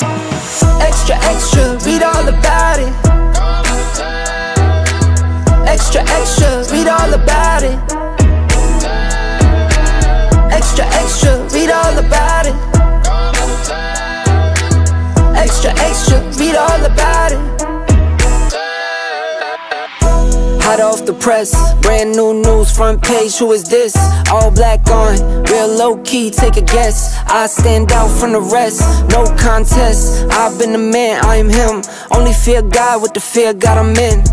Peace. Press. Brand new news, front page, who is this? All black on, real low key, take a guess. I stand out from the rest, no contest. I've been the man, I am him. Only fear God with the fear God I'm in.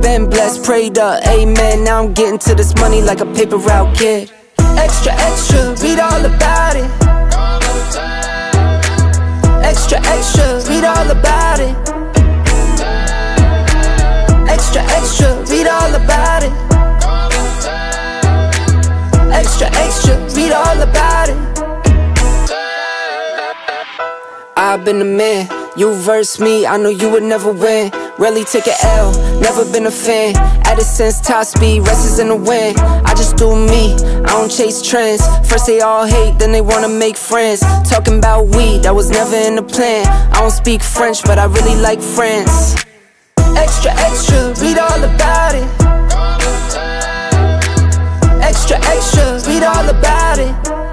Been blessed, prayed up, amen. Now I'm getting to this money like a paper route kid. Extra, extra, read all about it. Extra, extra, read all about it. I've been a man. You verse me, I know you would never win. Rarely take a L, never been a fan. Addison's since top speed, rest is in the wind. I just do me, I don't chase trends. First they all hate, then they wanna make friends. Talking about weed, that was never in the plan. I don't speak French, but I really like France. Extra, extra, read all about it. Extra, extra, read all about it.